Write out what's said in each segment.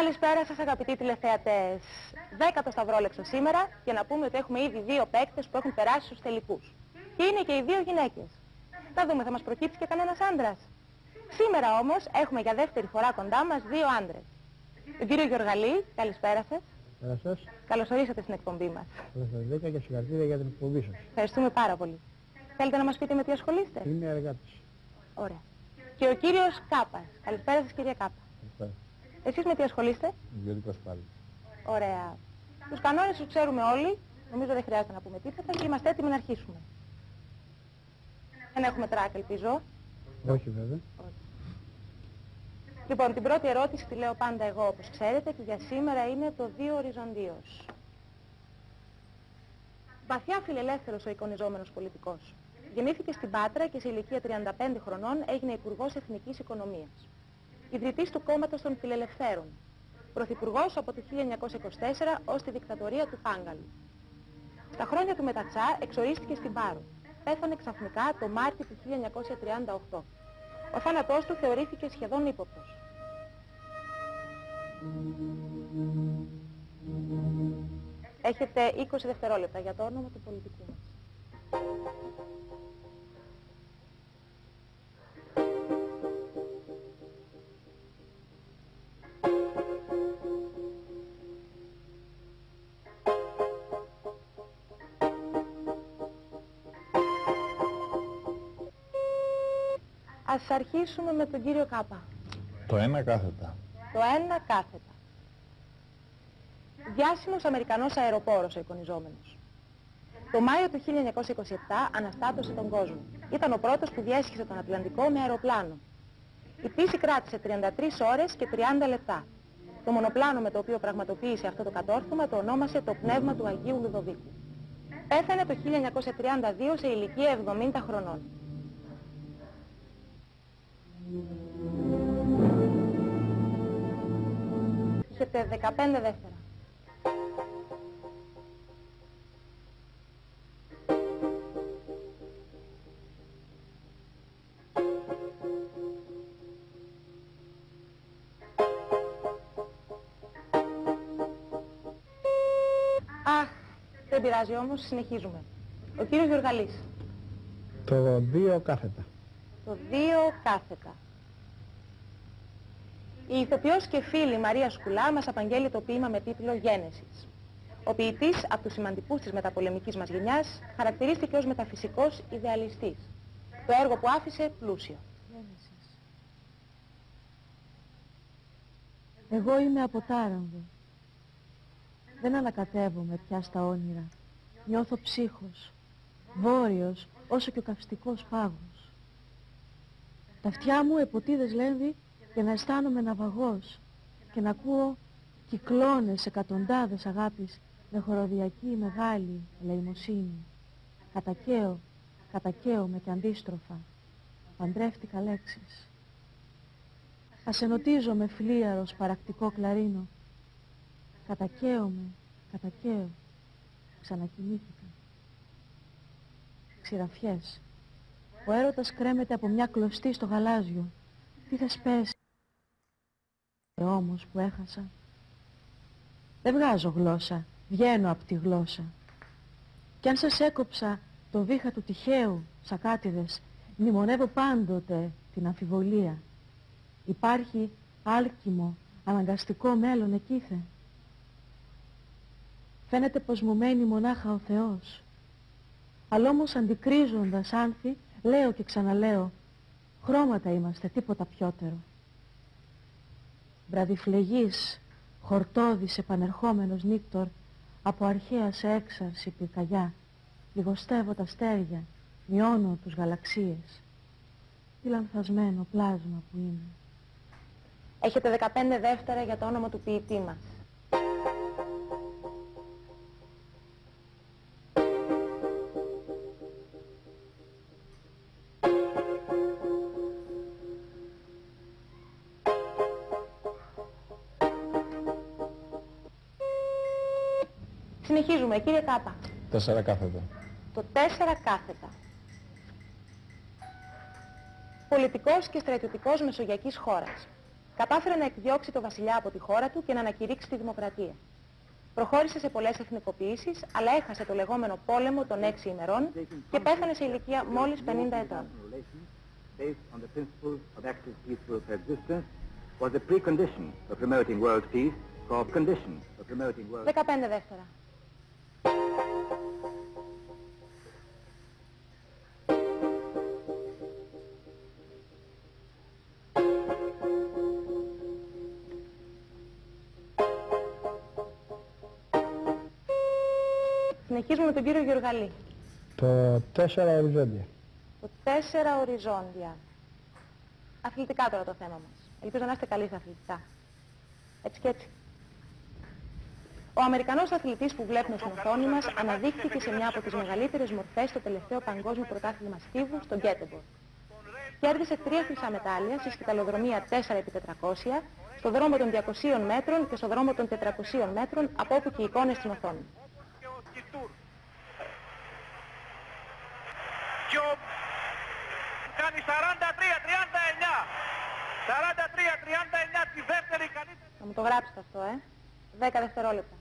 Καλησπέρα σας αγαπητοί τηλεθεατές. Δέκατο σταυρόλεξο σήμερα και να πούμε ότι έχουμε ήδη δύο παίκτες που έχουν περάσει στους τελικούς. Και είναι και οι δύο γυναίκες. Θα δούμε, θα μας προκύψει και κανένας άντρας. Σήμερα όμως έχουμε για δεύτερη φορά κοντά μας δύο άντρες. Τον κύριο Γιωργαλή, καλησπέρα σας. Καλησπέρα σας. Καλώς ορίσατε στην εκπομπή μας. Καλώς σας και συγχαρητήρια για την εκπομπή σας. Ευχαριστούμε πάρα πολύ. Θέλετε να μας πείτε με τι ασχολείστε; Είμαι εργάτης. Ωραία. Και ο κύριος Κάπας. Καλησπέρα σας κύριε Κάπα. Καλησπέρα. Εσείς με τι ασχολείστε; Ιδιωτικός πάλι. Ωραία. Τους κανόνες τους ξέρουμε όλοι. Νομίζω δεν χρειάζεται να πούμε τίποτα και είμαστε έτοιμοι να αρχίσουμε. Δεν έχουμε τράκ, ελπίζω. Όχι βέβαια. Λοιπόν, την πρώτη ερώτηση τη λέω πάντα εγώ, όπως ξέρετε, και για σήμερα είναι το δύο οριζοντίος. Βαθιά φιλελεύθερος ο εικονιζόμενος πολιτικός. Γεννήθηκε στην Πάτρα και σε ηλικία 35 χρονών έγινε Υπουργός Εθνικής Οικονομίας. Ιδρυτής του κόμματος των Φιλελευθέρων. Πρωθυπουργός από το 1924 ως τη δικτατορία του Πάγκαλου. Στα χρόνια του Μετατσά εξορίστηκε στην Πάρο. Πέθανε ξαφνικά το Μάρτιο του 1938. Ο θάνατός του θεωρήθηκε σχεδόν ύποπτος. Έχετε 20 δευτερόλεπτα για το όνομα του πολιτικού μας. Ας αρχίσουμε με τον κύριο Κάπα. Το ένα κάθετα. Το ένα κάθετα. Διάσημος Αμερικανός αεροπόρος ο εικονιζόμενος. Το Μάιο του 1927 αναστάτωσε τον κόσμο. Ήταν ο πρώτος που διέσχισε τον Ατλαντικό με αεροπλάνο. Η πτήση κράτησε 33 ώρες και 30 λεπτά. Το μονοπλάνο με το οποίο πραγματοποίησε αυτό το κατόρθωμα το ονόμασε το Πνεύμα του Αγίου Λουδοβίκου. Πέθανε το 1932 σε ηλικία 70 χρονών. Έχετε 15 δεύτερα. Αχ, δεν πειράζει όμως, συνεχίζουμε. Ο κύριος Γιωργαλής. Το δύο κάθετα. Το 2 κάθετα. Η ηθοποιός και φίλη Μαρία Σκουλά μας απαγγέλει το ποίημα με τίτλο «Γένεσης». Ο ποιητής από τους σημαντικούς της μεταπολεμικής μας γενιάς χαρακτηρίστηκε ως μεταφυσικός ιδεαλιστής. Το έργο που άφησε πλούσιο. Εγώ είμαι από Τάρανδο. Δεν ανακατεύομαι πια στα όνειρα. Νιώθω ψύχος, βόρειος όσο και ο καυστικός πάγος. Τα αυτιά μου εποτίδες λένδι για να αισθάνομαι ναυαγός και να ακούω κυκλώνες εκατοντάδες αγάπης με χοροδιακή μεγάλη ελεημοσύνη. Κατακαίω, κατακαίω και αντίστροφα. Παντρεύτηκα λέξεις. Ασενοτίζω με φλίαρος παρακτικό κλαρίνο. Κατακαίωμαι, κατακαίω. Ξανακοιμήθηκα. Ξηραφιές. Ο έρωτας κρέμεται από μια κλωστή στο γαλάζιο. Τι θα σπέσει ε, όμως που έχασα. Δεν βγάζω γλώσσα, βγαίνω από τη γλώσσα. Κι αν σας έκοψα το βήχα του τυχαίου, σακάτιδες, μνημονεύω πάντοτε την αμφιβολία. Υπάρχει άλκημο, αναγκαστικό μέλλον εκείθε. Φαίνεται πως μου μένει μονάχα ο Θεός. Αλλά όμως αντικρίζοντας άνθη, λέω και ξαναλέω, χρώματα είμαστε, τίποτα πιότερο. Βραδιφλεγής, χορτώδης επανερχόμενος νύκτορ, από αρχαία σε έξαρση πυρκαγιά, λιγοστεύω τα αστέρια, μειώνω τους γαλαξίες. Τι λανθασμένο πλάσμα που είναι. Έχετε 15 δεύτερα για το όνομα του ποιητή μας. Συνεχίζουμε, κύριε Κάπα. Τέσσερα κάθετα. Το 4 κάθετα. Πολιτικός και στρατιωτικός μεσογειακής χώρας. Κατάφερε να εκδιώξει το βασιλιά από τη χώρα του και να ανακηρύξει τη δημοκρατία. Προχώρησε σε πολλές εθνικοποιήσεις, αλλά έχασε το λεγόμενο πόλεμο των έξι ημερών και πέθανε σε ηλικία μόλις 50 ετών. based on the Συνεχίζουμε με τον κύριο Γεωργαλή. Το 4 οριζόντια. Το 4 οριζόντια. Αθλητικά τώρα το θέμα μας. Ελπίζω να είστε καλοί στα αθλητικά. Έτσι και έτσι. Ο Αμερικανός αθλητής που βλέπουμε στην οθόνη μας αναδείχθηκε σε μια από τις μεγαλύτερες μορφές στο τελευταίο παγκόσμιο πρωτάθλημα στίβου στο Γκέτεμπορ. Κέρδισε τρία χρυσά μετάλλια στη σκηταλοδρομία 4x400, στο δρόμο των 200 μέτρων και στο δρόμο των 400 μέτρων, από όπου και οι εικόνες στην οθόνη. Και ο κάνει 43-39. 43-39 τη δεύτερη καλύτερη. Να μου το γράψετε αυτό, ε. 10 δευτερόλεπτα.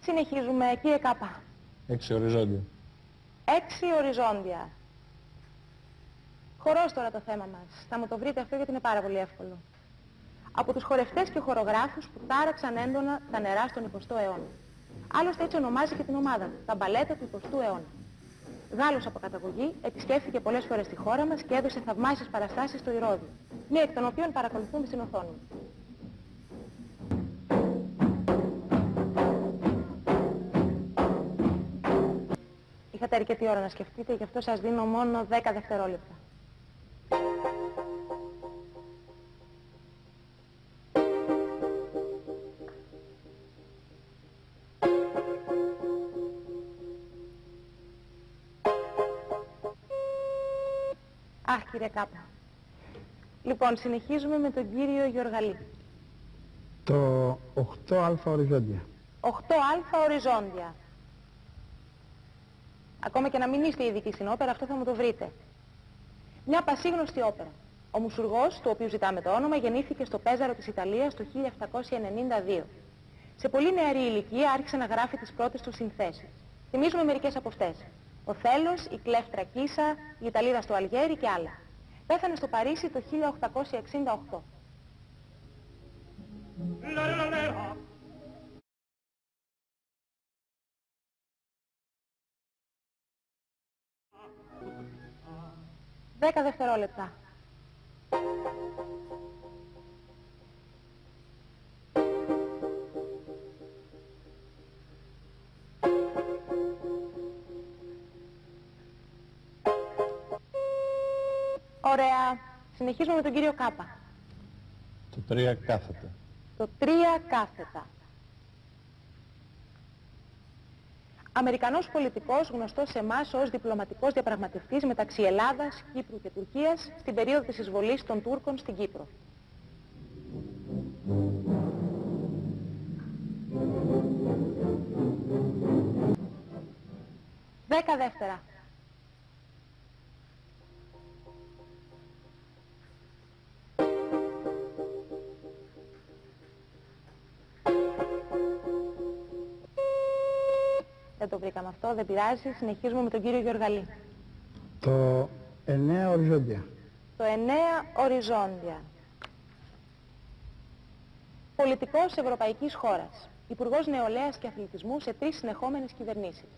Συνεχίζουμε, κύριε Κάπα. Έξι οριζόντια. Έξι οριζόντια. Χορός τώρα το θέμα μας. Θα μου το βρείτε αυτό γιατί είναι πάρα πολύ εύκολο. Από τους χορευτές και χορογράφους που τάραξαν έντονα τα νερά στον 20ο αιώνα. Άλλωστε έτσι ονομάζει και την ομάδα του, τα μπαλέτα του 20ου αιώνα. Γάλλος από καταγωγή, επισκέφθηκε πολλές φορές τη χώρα μας και έδωσε θαυμάσιες παραστάσεις στο Ηρώδιο, μία εκ των οποίων παρακολουθούμε στην οθόνη. Είχατε αρκετή ώρα να σκεφτείτε, γι' αυτό σας δίνω μόνο 10 δευτερόλεπτα. Αχ, κύριε Κάπα. Λοιπόν, συνεχίζουμε με τον κύριο Γιοργαλή. Το 8α οριζόντια. 8α οριζόντια. Ακόμα και να μην είστε ειδικοί στην όπερα, αυτό θα μου το βρείτε. Μια πασίγνωστη όπερα. Ο Μουσουργός, του οποίου ζητάμε το όνομα, γεννήθηκε στο Πέζαρο της Ιταλίας το 1792. Σε πολύ νεαρή ηλικία άρχισε να γράφει τις πρώτες του συνθέσεις. Θυμίζουμε μερικές από αυτές. Ο Θέλος, η Κλέφτρα Κίσα, η Ιταλίδα στο Αλγέρι και άλλα. Πέθανε στο Παρίσι το 1868. Δέκα δευτερόλεπτα. Ωραία. Συνεχίζουμε με τον κύριο Κάπα. Το τρία κάθετα. Το 3 κάθετα. Αμερικανός πολιτικός γνωστός σε εμάς ως διπλωματικός διαπραγματευτής μεταξύ Ελλάδας, Κύπρου και Τουρκίας στην περίοδο της εισβολής των Τούρκων στην Κύπρο. Δέκα δεύτερα. Δεν το βρήκαμε αυτό, δεν πειράζει. Συνεχίζουμε με τον κύριο Γιοργαλή. Το 9 οριζόντια. Το 9 οριζόντια. Πολιτικός Ευρωπαϊκής χώρας. Υπουργός Νεολαίας και Αθλητισμού σε τρεις συνεχόμενες κυβερνήσεις.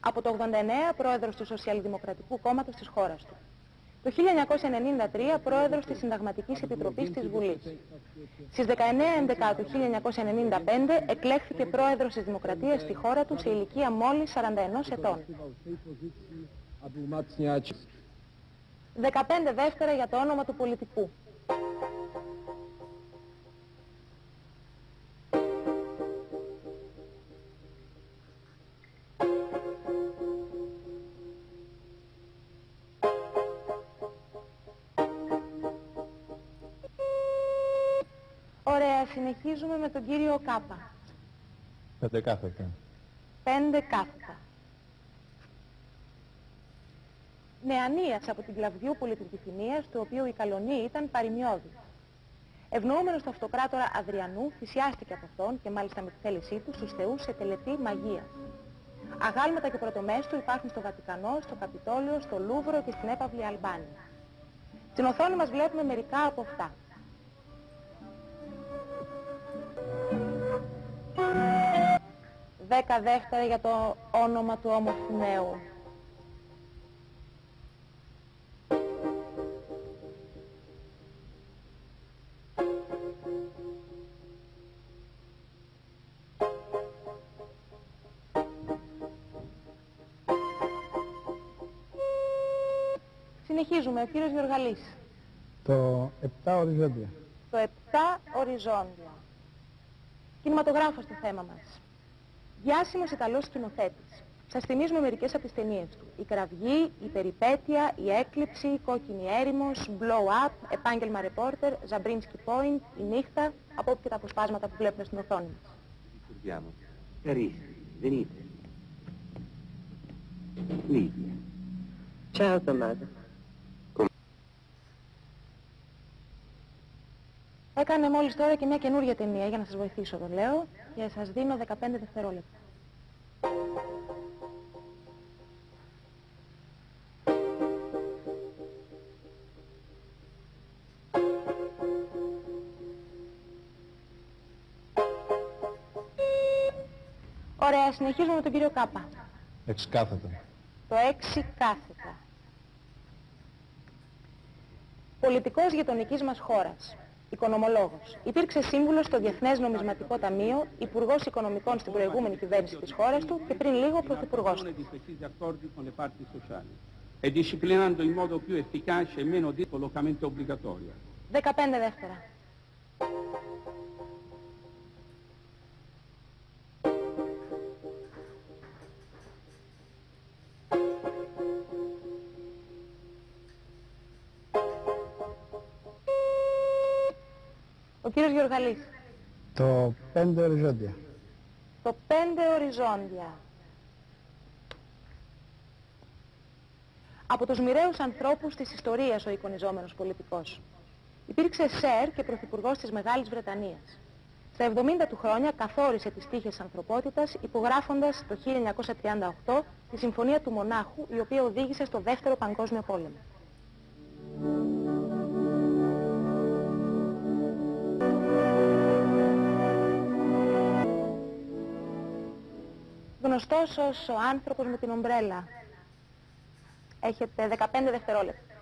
Από το 89 πρόεδρος του Σοσιαλδημοκρατικού Κόμματος της χώρας του. Το 1993 πρόεδρος της Συνταγματικής Επιτροπής της Βουλής. Στις 19 του 1995 εκλέχθηκε πρόεδρος της Δημοκρατίας στη χώρα του σε ηλικία μόλις 41 ετών. 15 δεύτερα για το όνομα του πολιτικού. Ωραία, συνεχίζουμε με τον κύριο Κάπα. Πέντε κάθετα. Πέντε κάθετα. Νεανίας από την Κλαβδιούπολη της Βυθινίας, του οποίου η καλονή ήταν παροιμιώδης. Ευνοούμενος του αυτοκράτορα Αδριανού, θυσιάστηκε από αυτόν και μάλιστα με τη θέλησή του στους θεούς σε τελετή μαγείας. Αγάλματα και πρωτομές του υπάρχουν στο Βατικανό, στο Καπιτόλιο, στο Λούβρο και στην έπαυλη Αλμπάνη. Στην οθόνη μας βλέπουμε μερικά από αυτά. Δέκα δεύτερα για το όνομα του όμορφου νέου. Συνεχίζουμε, ο κύριος Γιοργαλής. Το 7 οριζόντια. Το 7 οριζόντια. Κινηματογράφος το θέμα μας. Διάσημος Ιταλός σκηνοθέτης. Σας θυμίζουμε μερικές από τις ταινίες του. Η Κραυγή, Η Περιπέτεια, Η Έκλειψη, Η Κόκκινη Έρημος, Blow Up, Επάγγελμα Reporter, Ζαμπρίνσκι Point, Η Νύχτα, από όπου και τα αποσπάσματα που βλέπουμε στην οθόνη μας. Disturbiamo. Carissimi, venite. Lidia. Ciao Tommaso. Έκανε μόλις τώρα και μια καινούργια ταινία για να σας βοηθήσω το λέω και σας δίνω 15 δευτερόλεπτα. Ωραία, συνεχίζουμε με τον κύριο Κάπα. Έξι κάθετα. Το 6 κάθετα. Πολιτικός γειτονικής μας χώρας. Οικονομολόγος. Υπήρξε σύμβουλος στο Διεθνές Νομισματικό Ταμείο, Υπουργός Οικονομικών στην προηγούμενη κυβέρνηση της χώρας του και πριν λίγο Πρωθυπουργός di της. precisi accordi con le parti sociali e disciplinando in modo più efficace e meno di collocamento obbligatorio. 15 δεύτερα. Κύριος Γιοργαλής. Το 5 οριζόντια. Το 5 οριζόντια. Από τους μοιραίους ανθρώπους της ιστορίας ο εικονιζόμενος πολιτικός. Υπήρξε σερ και πρωθυπουργός της Μεγάλης Βρετανίας. Στα 70 του χρόνια καθόρισε τις τύχες της ανθρωπότητας υπογράφοντας το 1938 τη Συμφωνία του Μονάχου η οποία οδήγησε στο Δεύτερο Παγκόσμιο Πόλεμο. Γνωστός ως ο άνθρωπος με την ομπρέλα. Έχετε 15 δευτερόλεπτα.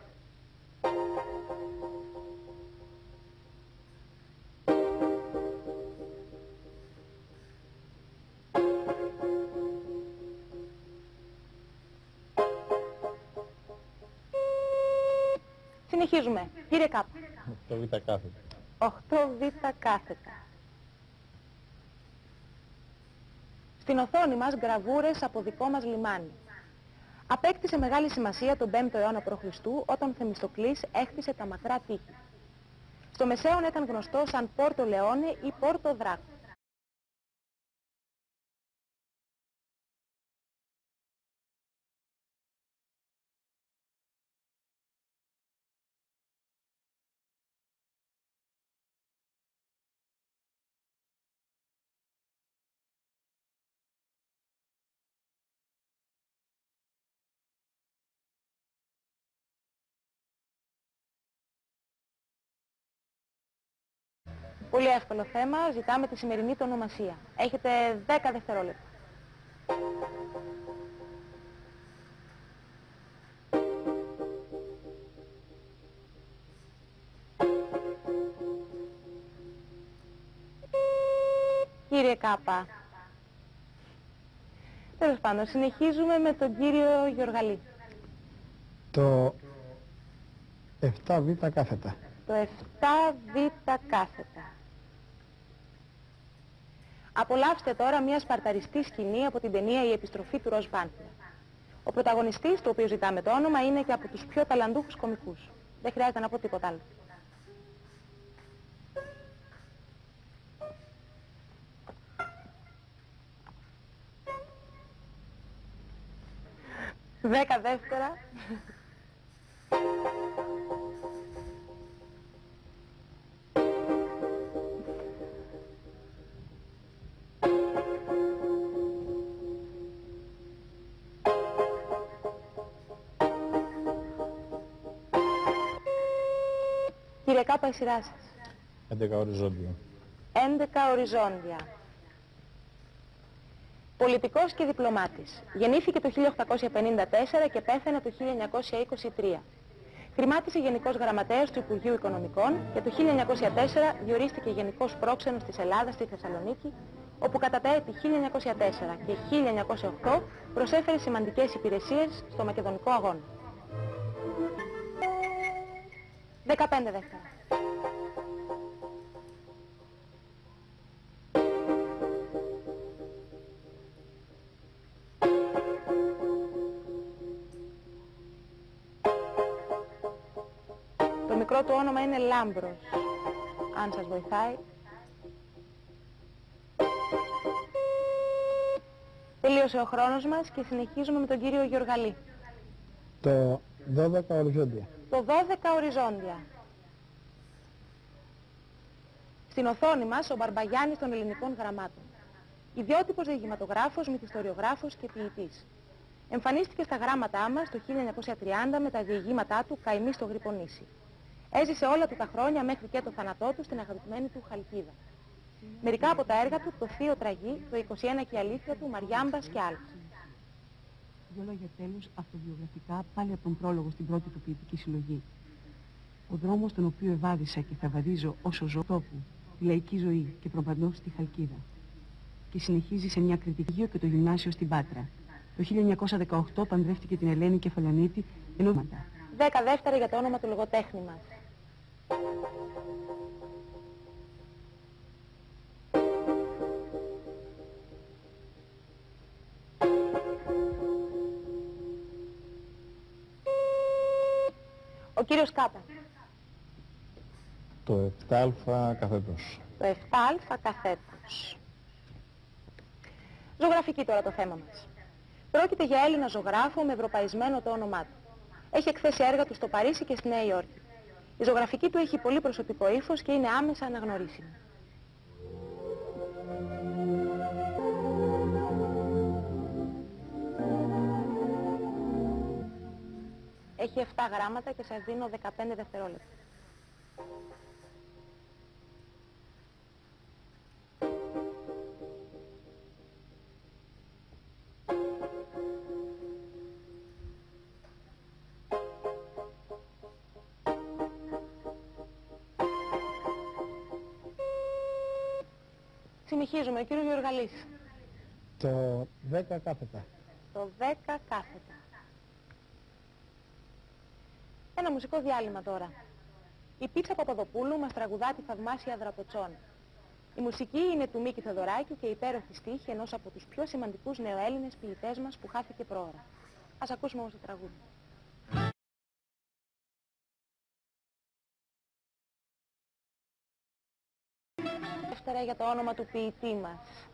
Συνεχίζουμε. Κύριε Κάπα. Το β κάθετα. 8β κάθετα. Στην οθόνη μας γραβούρες από δικό μας λιμάνι. Απέκτησε μεγάλη σημασία τον 5ο αιώνα π.Χ. όταν ο Θεμιστοκλής έχτισε τα μακρά τείχη. Στο Μεσαίωνα ήταν γνωστό σαν Πόρτο Λεόνε ή Πόρτο Δράκο. Πολύ εύκολο θέμα. Ζητάμε τη σημερινή του ονομασία. Έχετε 10 δευτερόλεπτα. Κύριε Κάπα. Τέλος πάντων, συνεχίζουμε με τον κύριο Γιοργαλή. Το 7β κάθετα. Το 7β κάθετα. Απολαύστε τώρα μια σπαρταριστή σκηνή από την ταινία «Η επιστροφή του Ροζ Ο πρωταγωνιστής, του οποίου ζητάμε το όνομα, είναι και από τους πιο ταλαντούχους κομικούς. Δεν χρειάζεται να πω τίποτα άλλο. Δέκα δεύτερα. Κύριε Κάπα, η σειρά σας. 11 οριζόντια. 11 οριζόντια. Πολιτικός και διπλωμάτης. Γεννήθηκε το 1854 και πέθανε το 1923. Χρημάτισε Γενικός Γραμματέας του Υπουργείου Οικονομικών και το 1904 διορίστηκε Γενικός Πρόξενος της Ελλάδας στη Θεσσαλονίκη, όπου κατά τα έτη 1904 και 1908 προσέφερε σημαντικές υπηρεσίες στο Μακεδονικό Αγώνα. 15 δεύτερα. Το μικρό του όνομα είναι Λάμπρος, αν σας βοηθάει. Τελείωσε ο χρόνος μας και συνεχίζουμε με τον κύριο Γιοργαλή. Το 12 οριζόντια. Το 12 οριζόντια. Στην οθόνη μας ο Μπαρμπαγιάννης των ελληνικών γραμμάτων. Ιδιότυπος διηγηματογράφος, μυθιστοριογράφος και ποιητής. Εμφανίστηκε στα γράμματά μας το 1930 με τα διηγήματά του «Καημή στο Γρυπονήσι». Έζησε όλα του τα χρόνια μέχρι και το θάνατό του στην αγαπημένη του Χαλκίδα. Μερικά από τα έργα του, το Θείο Τραγή, το 21 και η αλήθεια του, Μαριάμπας και άλλα. Δύο λόγια τέλος αυτοβιογραφικά πάλι από τον πρόλογο στην πρώτη του ποιητική συλλογή. Ο δρόμος τον οποίο ευάδισα και θα βαδίζω όσο ζω τόπου, τη λαϊκή ζωή και προπαντώ στη Χαλκίδα. Και συνεχίζει σε μια κριτική και το γυμνάσιο στην Πάτρα. Το 1918 παντρεύτηκε την Ελένη Κεφαλονίτη, ενώ 10 δεύτερα για το όνομα του λογοτέχνη μας. Κύριος Κάπα. Το 7α καθέτος. Το 7α καθέτος. Ζωγραφική τώρα το θέμα μας. Πρόκειται για Έλληνα ζωγράφο με ευρωπαϊσμένο το όνομά του. Έχει εκθέσει έργα του στο Παρίσι και στη Νέα Υόρκη. Η ζωγραφική του έχει πολύ προσωπικό ύφος και είναι άμεσα αναγνωρίσιμη. Έχει 7 γράμματα και σας δίνω 15 δευτερόλεπτα. Συνεχίζουμε. Ο κύριος Γιωργαλής. Το 10 κάθετα. Το 10 κάθετα. Ένα μουσικό διάλειμμα τώρα. Η Πίτσα Παπαδοπούλου μας τραγουδά τη θαυμάσια Δραπετσόνα. Η μουσική είναι του Μίκη Θεοδωράκη και η υπέροχη στίχη ενός από τους πιο σημαντικούς νεοέλληνες ποιητές μας που χάθηκε πρόωρα. Ας ακούσουμε όμως το τραγούδι. Δεύτερα για το όνομα του ποιητή μας.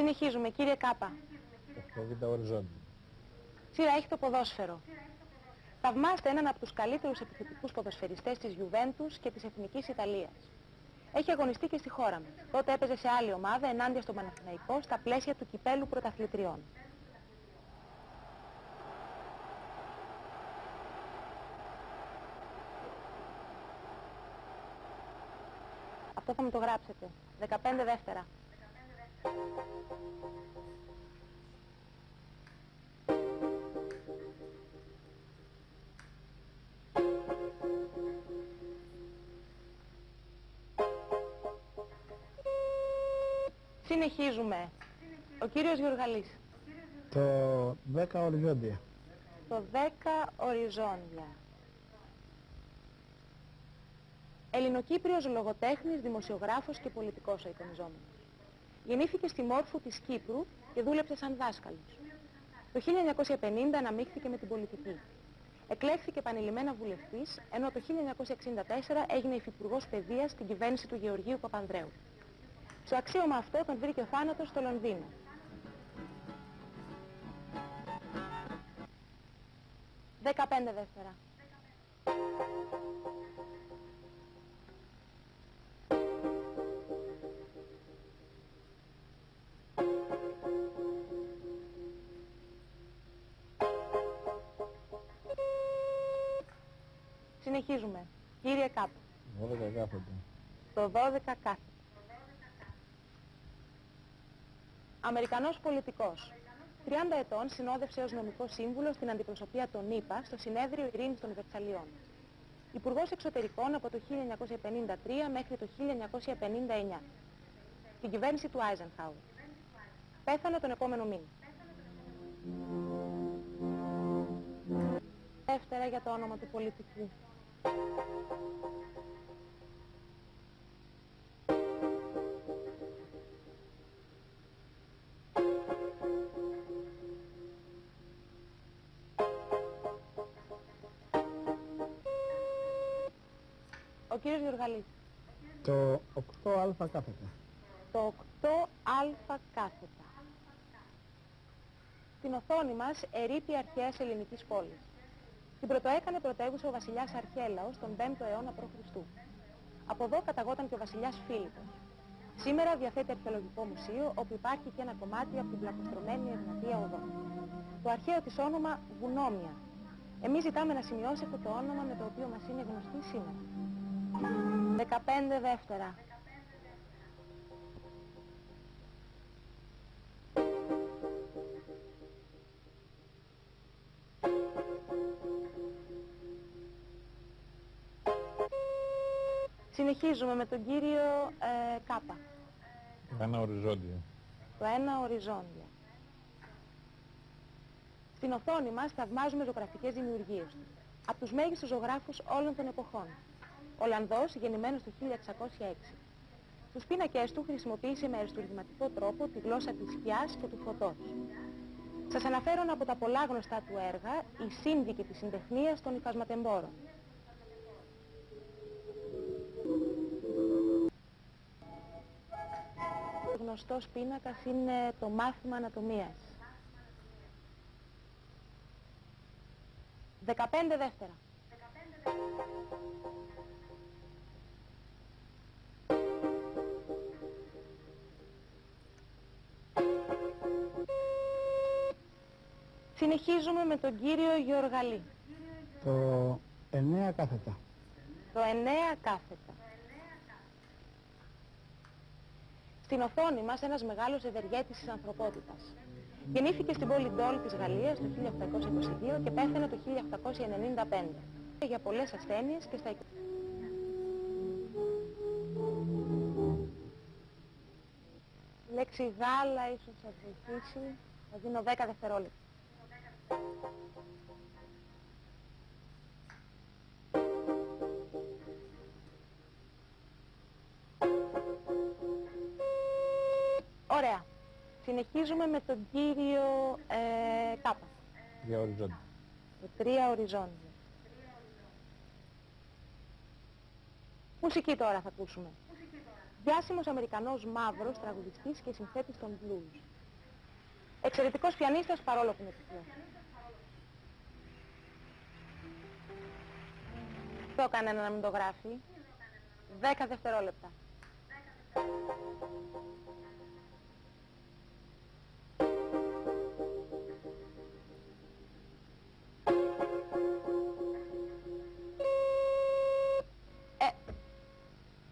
Συνεχίζουμε, κύριε Κάπα. Το β' οριζόντια. Σειρά έχει το ποδόσφαιρο. Θαυμάστε έναν από τους καλύτερους επιθετικούς ποδοσφαιριστές της Juventus και της Εθνικής Ιταλίας. Έχει αγωνιστεί και στη χώρα μας. Τότε έπαιζε σε άλλη ομάδα ενάντια στον Παναθηναϊκό στα πλαίσια του κυπέλου πρωταθλητριών. Αυτό θα μου το γράψετε. 15 δεύτερα. Συνεχίζουμε. Ο κύριος Γιωργαλής. Το 10 οριζόντια. Το 10 οριζόντια. Ελληνοκύπριος λογοτέχνης, δημοσιογράφος και πολιτικός ο εικονιζόμενος. Γεννήθηκε στη Μόρφου της Κύπρου και δούλεψε σαν δάσκαλος. Το 1950 αναμίχθηκε με την πολιτική. Εκλέχθηκε επανειλημμένα βουλευτής, ενώ το 1964 έγινε υφυπουργός παιδείας στην κυβέρνηση του Γεωργίου Παπανδρέου. Στο αξίωμα αυτό τον βρήκε ο θάνατος στο Λονδίνο. Δεκαπέντε δεύτερα. Συνεχίζουμε. Κύριε Κάπου. 12 κάθετο. Το 12 κάθετα. Αμερικανός πολιτικός. 30 ετών συνόδευσε ως νομικός σύμβουλος την αντιπροσωπεία των ΗΠΑ στο Συνέδριο Ειρήνης των Βερσαλιών. Υπουργός Εξωτερικών από το 1953 μέχρι το 1959. Την κυβέρνηση του Άιζενχάουρ. Πέθανε τον επόμενο μήνα. Δεύτερα για το όνομα του πολιτικού. Ο κύριος Γιουργαλής. Το 8α κάθετα. Το 8α κάθετα. Στην οθόνη μας ερείπη αρχαίας ελληνικής πόλης. Την πρωτοέκανε πρωτεύουσα ο βασιλιάς Αρχέλαος τον 5ο αιώνα π.Χ. Από εδώ καταγόταν και ο βασιλιάς Φίλιππος. Σήμερα διαθέτει αρχαιολογικό μουσείο όπου υπάρχει και ένα κομμάτι από την πλακοστρωμένη Ευνατία Οδό. Το αρχαίο της όνομα Βουνόμια. Εμείς ζητάμε να σημειώσετε το όνομα με το οποίο μας είναι γνωστή σήμερα. 15 δεύτερα. Συνεχίζουμε με τον κύριο ε, Κάπα. Ένα οριζόντιο. Το ένα οριζόντια. Στην οθόνη μας θαυμάζουμε ζωγραφικές δημιουργίες του. Από τους μέγιστους ζωγράφους όλων των εποχών. Ολλανδός, γεννημένος το 1606. Στους πίνακες τους χρησιμοποίησε με αριστουργηματικό τρόπο τη γλώσσα της σκιάς και του φωτός. Σας αναφέρω από τα πολλά γνωστά του έργα η σύνδικη της συντεχνίας των υφασματεμπόρων. Γνωστός πίνακας είναι το μάθημα ανατομίας. 15 δεύτερα. Συνεχίζουμε με τον κύριο Γεωργαλή. Το 9 κάθετα. Το 9 κάθετα. Στην οθόνη μας ένας μεγάλος ευεργέτης της ανθρωπότητας. Γεννήθηκε στην πόλη Ντόλ της Γαλλίας το 1822 και πέθανε το 1895. Για πολλές ασθένειες και στα Η λέξη γάλα ίσως σας βοηθήσει. Θα δίνω 10 δευτερόλεπτα. Ωραία. Συνεχίζουμε με τον κύριο ε, Κάπα. Για οριζόντιο. Το τρία οριζόντια. Μουσική τώρα θα ακούσουμε. Διάσημος Αμερικανός μαύρος, τραγουδιστής και συνθέτης των blues. Εξαιρετικός πιανίστας παρόλο που είναι τυφλός. Το κανένα να μην το γράφει. Δέκα δευτερόλεπτα.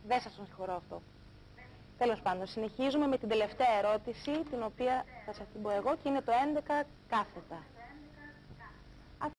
Δεν σας τον συγχωρώ αυτό. Τέλος πάντων, συνεχίζουμε με την τελευταία ερώτηση, την οποία θα σας την πω εγώ και είναι το 11 κάθετα.